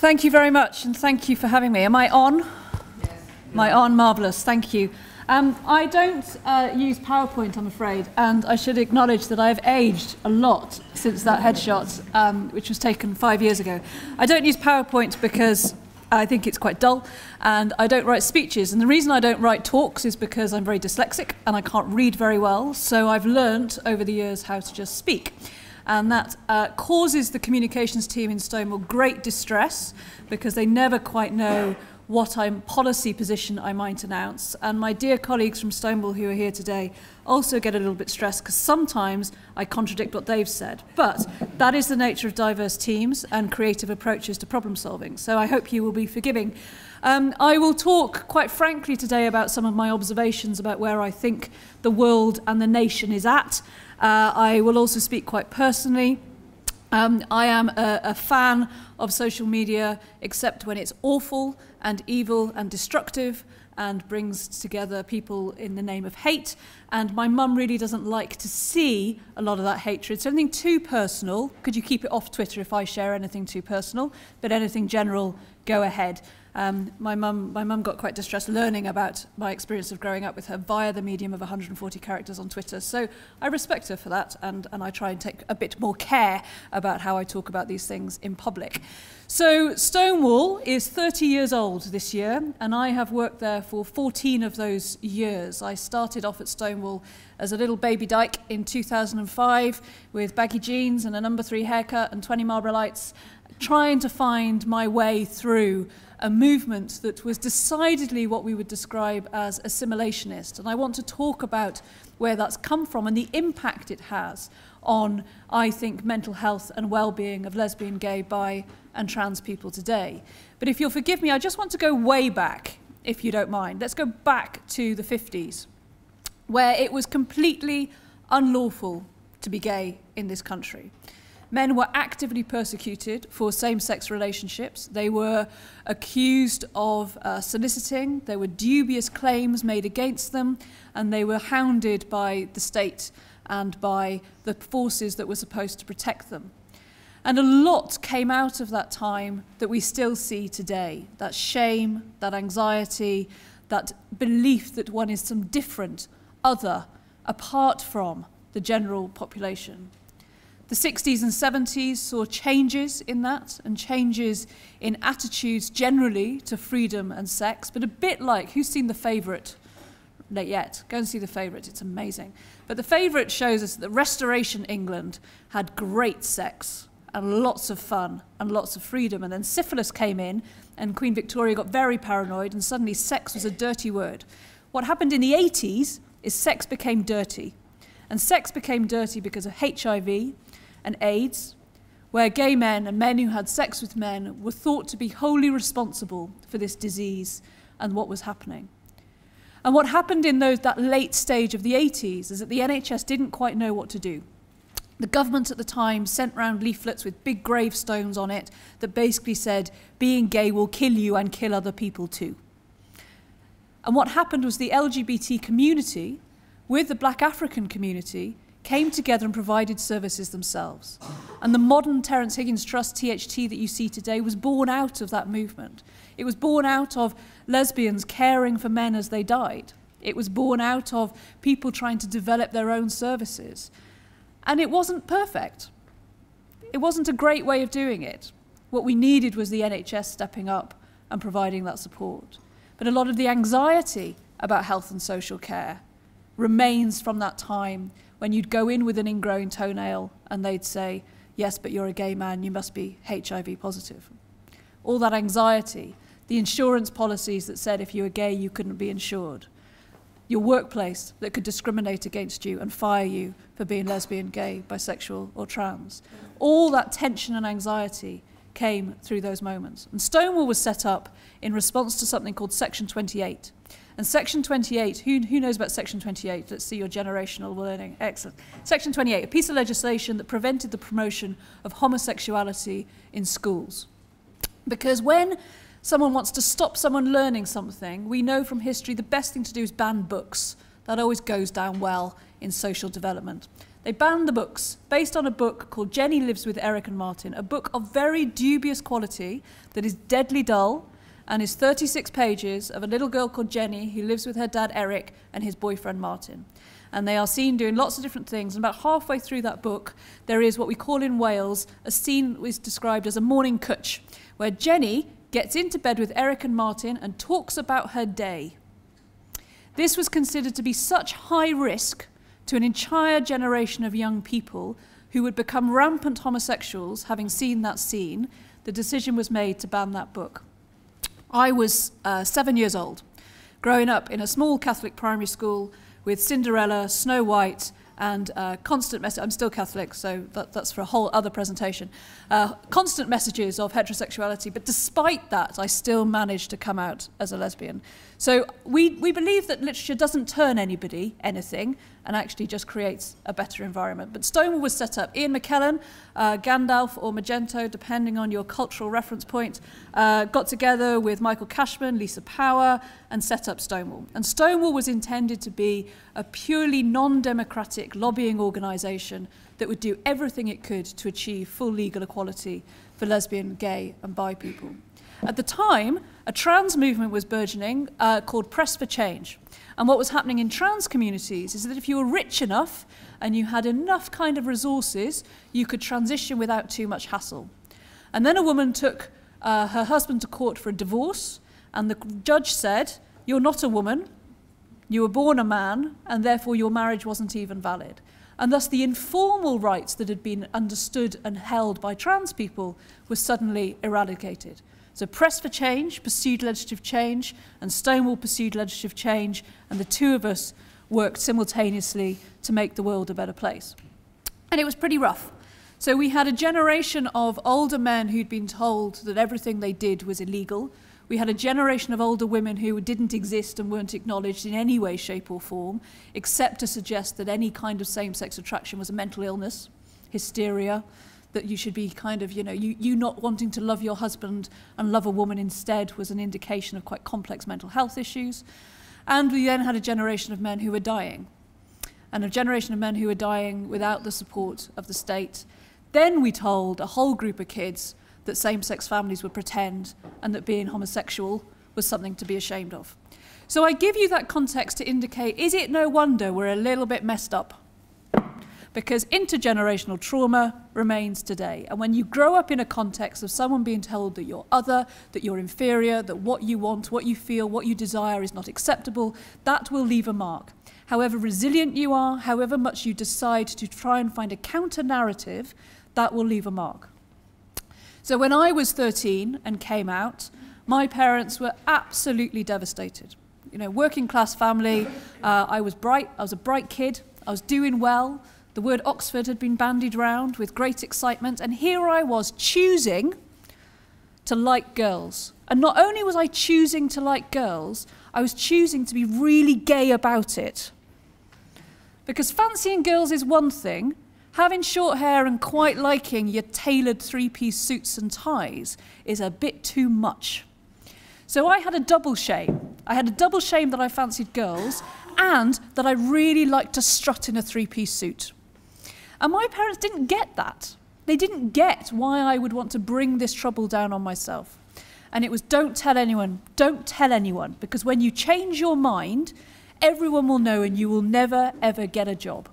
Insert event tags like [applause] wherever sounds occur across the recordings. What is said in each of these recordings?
Thank you very much, and thank you for having me. Am I on? Yes. Am I on? Marvellous, thank you. Um, I don't uh, use PowerPoint, I'm afraid, and I should acknowledge that I've aged a lot since that headshot, um, which was taken five years ago. I don't use PowerPoint because I think it's quite dull, and I don't write speeches. And the reason I don't write talks is because I'm very dyslexic and I can't read very well, so I've learnt over the years how to just speak. And that uh, causes the communications team in Stonewall great distress because they never quite know what I'm, policy position I might announce. And my dear colleagues from Stonewall who are here today also get a little bit stressed because sometimes I contradict what they've said. But that is the nature of diverse teams and creative approaches to problem solving. So I hope you will be forgiving. Um, I will talk quite frankly today about some of my observations about where I think the world and the nation is at. Uh, I will also speak quite personally Um, I am a, a fan of social media, except when it's awful and evil and destructive and brings together people in the name of hate. And my mum really doesn't like to see a lot of that hatred. So anything too personal, could you keep it off Twitter if I share anything too personal? But anything general, go ahead. Um, my mum my mum got quite distressed learning about my experience of growing up with her via the medium of 140 characters on Twitter. So I respect her for that and, and I try and take a bit more care about how I talk about these things in public. So Stonewall is 30 years old this year and I have worked there for 14 of those years. I started off at Stonewall as a little baby dyke in 2005 with baggy jeans and a number three haircut and 20 Marlboro lights trying to find my way through a movement that was decidedly what we would describe as assimilationist. And I want to talk about where that's come from and the impact it has on, I think, mental health and well-being of lesbian, gay, bi and trans people today. But if you'll forgive me, I just want to go way back, if you don't mind. Let's go back to the 50s, where it was completely unlawful to be gay in this country. Men were actively persecuted for same-sex relationships. They were accused of uh, soliciting. There were dubious claims made against them, and they were hounded by the state and by the forces that were supposed to protect them. And a lot came out of that time that we still see today. That shame, that anxiety, that belief that one is some different, other, apart from the general population. The 60s and 70s saw changes in that and changes in attitudes generally to freedom and sex, but a bit like, who's seen The Favourite Not yet? Go and see The Favourite, it's amazing. But The Favourite shows us that Restoration England had great sex and lots of fun and lots of freedom. And then syphilis came in and Queen Victoria got very paranoid and suddenly sex was a dirty word. What happened in the 80s is sex became dirty. And sex became dirty because of HIV, and AIDS, where gay men and men who had sex with men were thought to be wholly responsible for this disease and what was happening. And what happened in those, that late stage of the 80s is that the NHS didn't quite know what to do. The government at the time sent round leaflets with big gravestones on it that basically said, being gay will kill you and kill other people too. And what happened was the LGBT community, with the black African community, came together and provided services themselves. And the modern Terrence Higgins Trust, THT, that you see today was born out of that movement. It was born out of lesbians caring for men as they died. It was born out of people trying to develop their own services. And it wasn't perfect. It wasn't a great way of doing it. What we needed was the NHS stepping up and providing that support. But a lot of the anxiety about health and social care remains from that time when you'd go in with an ingrown toenail and they'd say, yes, but you're a gay man, you must be HIV positive. All that anxiety, the insurance policies that said if you were gay, you couldn't be insured. Your workplace that could discriminate against you and fire you for being lesbian, gay, bisexual or trans. All that tension and anxiety came through those moments. And Stonewall was set up in response to something called Section 28, And Section 28, who, who knows about Section 28? Let's see your generational learning. Excellent. Section 28, a piece of legislation that prevented the promotion of homosexuality in schools. Because when someone wants to stop someone learning something, we know from history the best thing to do is ban books. That always goes down well in social development. They banned the books based on a book called Jenny Lives with Eric and Martin, a book of very dubious quality that is deadly dull and is 36 pages of a little girl called Jenny who lives with her dad Eric and his boyfriend Martin. And they are seen doing lots of different things. And about halfway through that book, there is what we call in Wales a scene that is described as a morning cwtch, where Jenny gets into bed with Eric and Martin and talks about her day. This was considered to be such high risk to an entire generation of young people who would become rampant homosexuals having seen that scene, the decision was made to ban that book. I was uh, seven years old, growing up in a small Catholic primary school with Cinderella, Snow White, and uh, constant messages. I'm still Catholic, so that, that's for a whole other presentation. Uh, constant messages of heterosexuality, but despite that, I still managed to come out as a lesbian. So we, we believe that literature doesn't turn anybody anything and actually just creates a better environment. But Stonewall was set up. Ian McKellen, uh, Gandalf or Magneto, depending on your cultural reference point, uh, got together with Michael Cashman, Lisa Power, and set up Stonewall. And Stonewall was intended to be a purely non-democratic lobbying organisation that would do everything it could to achieve full legal equality for lesbian, gay and bi people. At the time, a trans movement was burgeoning uh, called Press for Change. And what was happening in trans communities is that if you were rich enough and you had enough kind of resources, you could transition without too much hassle. And then a woman took uh, her husband to court for a divorce, and the judge said, You're not a woman, you were born a man, and therefore your marriage wasn't even valid. And thus the informal rights that had been understood and held by trans people were suddenly eradicated. So Press for Change pursued legislative change, and Stonewall pursued legislative change, and the two of us worked simultaneously to make the world a better place. And it was pretty rough. So we had a generation of older men who'd been told that everything they did was illegal. We had a generation of older women who didn't exist and weren't acknowledged in any way, shape, or form, except to suggest that any kind of same sex attraction was a mental illness, hysteria, that you should be kind of, you know, you, you not wanting to love your husband and love a woman instead was an indication of quite complex mental health issues. And we then had a generation of men who were dying, and a generation of men who were dying without the support of the state. Then we told a whole group of kids that same sex families would pretend and that being homosexual was something to be ashamed of. So I give you that context to indicate is it no wonder we're a little bit messed up? Because intergenerational trauma remains today. And when you grow up in a context of someone being told that you're other, that you're inferior, that what you want, what you feel, what you desire is not acceptable, that will leave a mark. However resilient you are, however much you decide to try and find a counter narrative, that will leave a mark. So when I was 13 and came out, my parents were absolutely devastated. You know, working class family, uh, I was bright, I was a bright kid, I was doing well, the word Oxford had been bandied round with great excitement, and here I was choosing to like girls. And not only was I choosing to like girls, I was choosing to be really gay about it. Because fancying girls is one thing, having short hair and quite liking your tailored three piece suits and ties is a bit too much. So I had a double shame. I had a double shame that I fancied girls and that I really liked to strut in a three piece suit. And my parents didn't get that. They didn't get why I would want to bring this trouble down on myself. And it was don't tell anyone, don't tell anyone, because when you change your mind, everyone will know and you will never, ever get a job.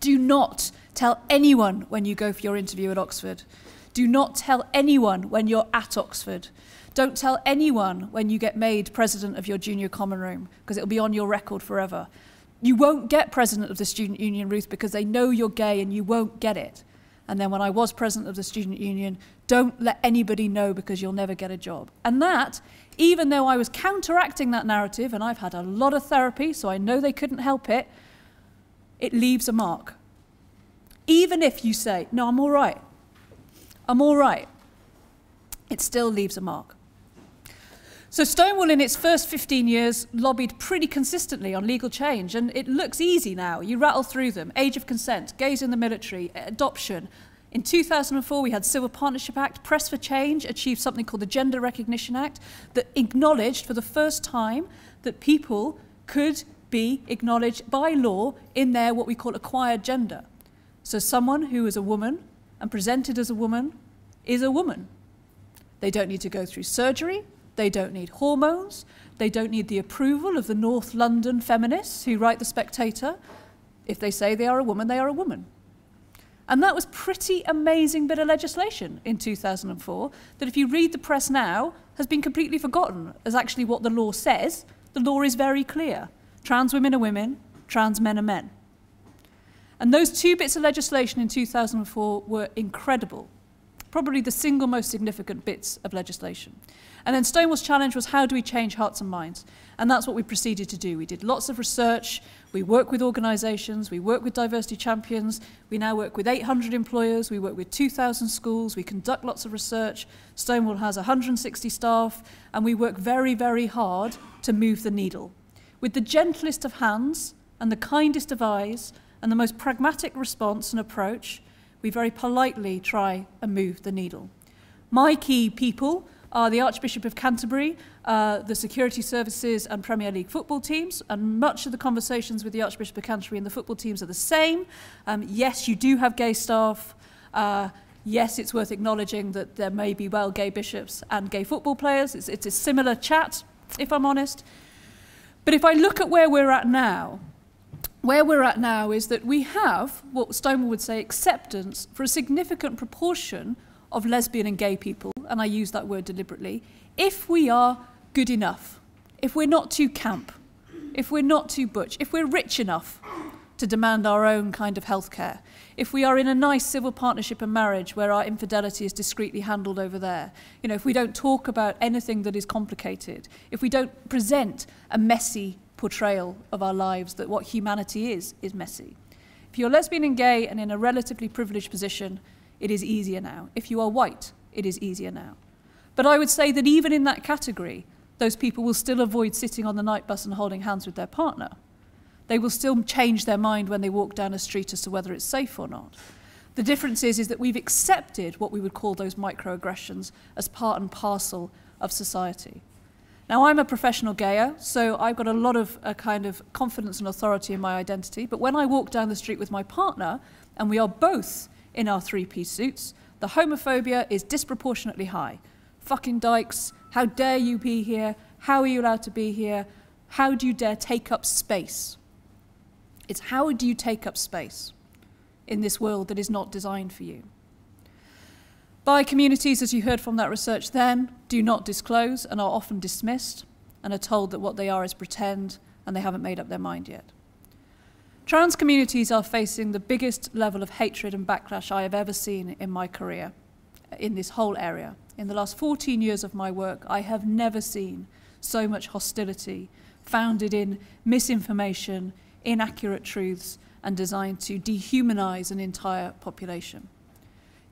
Do not tell anyone when you go for your interview at Oxford. Do not tell anyone when you're at Oxford. Don't tell anyone when you get made president of your junior common room, because it'll be on your record forever. You won't get president of the student union, Ruth, because they know you're gay and you won't get it. And then when I was president of the student union, don't let anybody know because you'll never get a job. And that, even though I was counteracting that narrative, and I've had a lot of therapy, so I know they couldn't help it, it leaves a mark. Even if you say, no, I'm all right, I'm all right, it still leaves a mark. So Stonewall, in its first 15 years, lobbied pretty consistently on legal change, and it looks easy now. You rattle through them. Age of consent, gays in the military, adoption. In 2004, we had Civil Partnership Act. Press for Change achieved something called the Gender Recognition Act that acknowledged for the first time that people could be acknowledged by law in their what we call acquired gender. So someone who is a woman and presented as a woman is a woman. They don't need to go through surgery, they don't need hormones, they don't need the approval of the North London feminists who write The Spectator. If they say they are a woman, they are a woman. And that was pretty amazing bit of legislation in 2004 that if you read the press now has been completely forgotten as actually what the law says. The law is very clear. Trans women are women, trans men are men. And those two bits of legislation in 2004 were incredible. Probably the single most significant bits of legislation. And then Stonewall's challenge was how do we change hearts and minds? And that's what we proceeded to do. We did lots of research, we work with organisations, we work with diversity champions, we now work with 800 employers, we work with 2,000 schools, we conduct lots of research. Stonewall has 160 staff, and we work very, very hard to move the needle. With the gentlest of hands and the kindest of eyes and the most pragmatic response and approach, we very politely try and move the needle. My key people are the Archbishop of Canterbury, uh, the security services and Premier League football teams, and much of the conversations with the Archbishop of Canterbury and the football teams are the same. Um, yes, you do have gay staff. Uh, yes, it's worth acknowledging that there may be well gay bishops and gay football players. It's, it's a similar chat, if I'm honest. But if I look at where we're at now, where we're at now is that we have what Stonewall would say acceptance for a significant proportion of lesbian and gay people, and I use that word deliberately, if we are good enough, if we're not too camp, if we're not too butch, if we're rich enough to demand our own kind of healthcare, if we are in a nice civil partnership and marriage where our infidelity is discreetly handled over there, you know, if we don't talk about anything that is complicated, if we don't present a messy portrayal of our lives that what humanity is, is messy. If you're lesbian and gay and in a relatively privileged position, it is easier now. If you are white, it is easier now. But I would say that even in that category, those people will still avoid sitting on the night bus and holding hands with their partner. They will still change their mind when they walk down a street as to whether it's safe or not. The difference is, is that we've accepted what we would call those microaggressions as part and parcel of society. Now, I'm a professional gayer, so I've got a lot of a kind of confidence and authority in my identity. But when I walk down the street with my partner, and we are both in our three piece suits, the homophobia is disproportionately high. Fucking dykes, how dare you be here? How are you allowed to be here? How do you dare take up space? It's how do you take up space in this world that is not designed for you? Bi communities, as you heard from that research then, do not disclose and are often dismissed and are told that what they are is pretend and they haven't made up their mind yet. Trans communities are facing the biggest level of hatred and backlash I have ever seen in my career in this whole area. In the last 14 years of my work, I have never seen so much hostility founded in misinformation, inaccurate truths, and designed to dehumanize an entire population.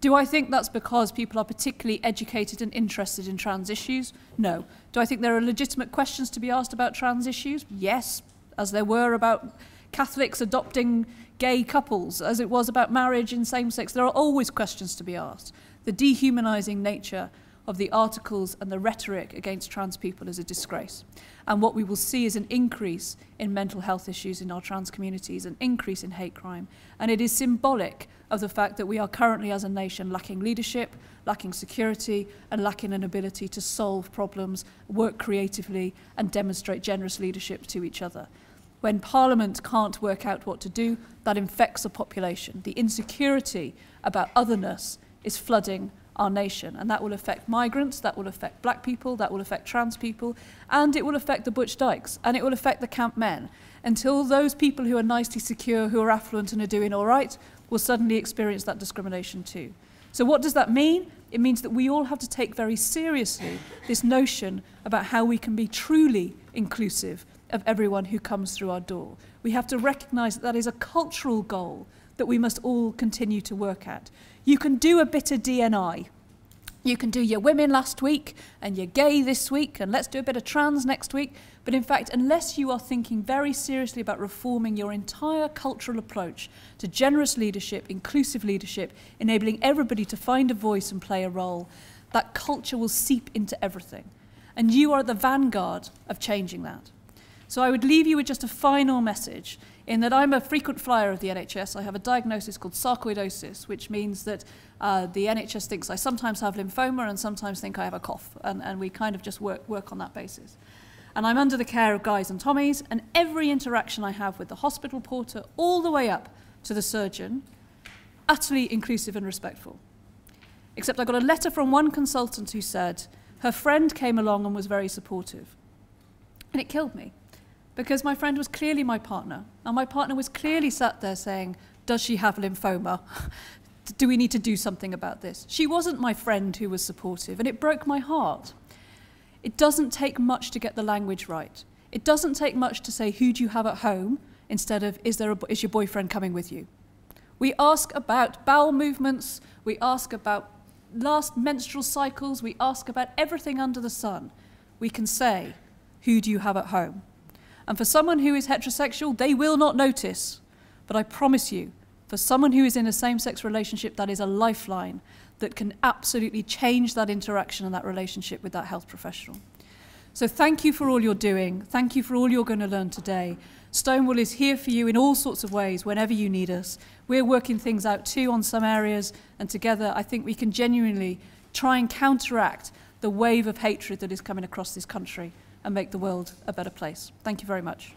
Do I think that's because people are particularly educated and interested in trans issues? No. Do I think there are legitimate questions to be asked about trans issues? Yes, as there were about Catholics adopting gay couples, as it was about marriage in same sex. There are always questions to be asked. The dehumanizing nature of the articles and the rhetoric against trans people is a disgrace. And what we will see is an increase in mental health issues in our trans communities, an increase in hate crime. And it is symbolic of the fact that we are currently, as a nation, lacking leadership, lacking security, and lacking an ability to solve problems, work creatively, and demonstrate generous leadership to each other. When Parliament can't work out what to do, that infects a population. The insecurity about otherness is flooding our nation, and that will affect migrants, that will affect black people, that will affect trans people, and it will affect the butch dykes, and it will affect the camp men. Until those people who are nicely secure, who are affluent and are doing all right, will suddenly experience that discrimination too. So what does that mean? It means that we all have to take very seriously this notion about how we can be truly inclusive of everyone who comes through our door. We have to recognize that that is a cultural goal that we must all continue to work at. You can do a bit of DNI. You can do your women last week and your gay this week, and let's do a bit of trans next week. But in fact, unless you are thinking very seriously about reforming your entire cultural approach to generous leadership, inclusive leadership, enabling everybody to find a voice and play a role, that culture will seep into everything. And you are the vanguard of changing that. So I would leave you with just a final message in that I'm a frequent flyer of the NHS. I have a diagnosis called sarcoidosis, which means that uh, the NHS thinks I sometimes have lymphoma and sometimes think I have a cough. And, and we kind of just work, work on that basis. And I'm under the care of Guy's and Tommy's, and every interaction I have with the hospital porter, all the way up to the surgeon, utterly inclusive and respectful. Except I got a letter from one consultant who said her friend came along and was very supportive. And it killed me because my friend was clearly my partner, and my partner was clearly sat there saying, Does she have lymphoma? [laughs] do we need to do something about this? She wasn't my friend who was supportive, and it broke my heart. It doesn't take much to get the language right. It doesn't take much to say, Who do you have at home? instead of, Is, there a, is your boyfriend coming with you? We ask about bowel movements, we ask about last menstrual cycles, we ask about everything under the sun. We can say, Who do you have at home? And for someone who is heterosexual, they will not notice. But I promise you, for someone who is in a same sex relationship, that is a lifeline that can absolutely change that interaction and that relationship with that health professional. So thank you for all you're doing. Thank you for all you're going to learn today. Stonewall is here for you in all sorts of ways whenever you need us. We're working things out too on some areas, and together I think we can genuinely try and counteract the wave of hatred that is coming across this country and make the world a better place. Thank you very much.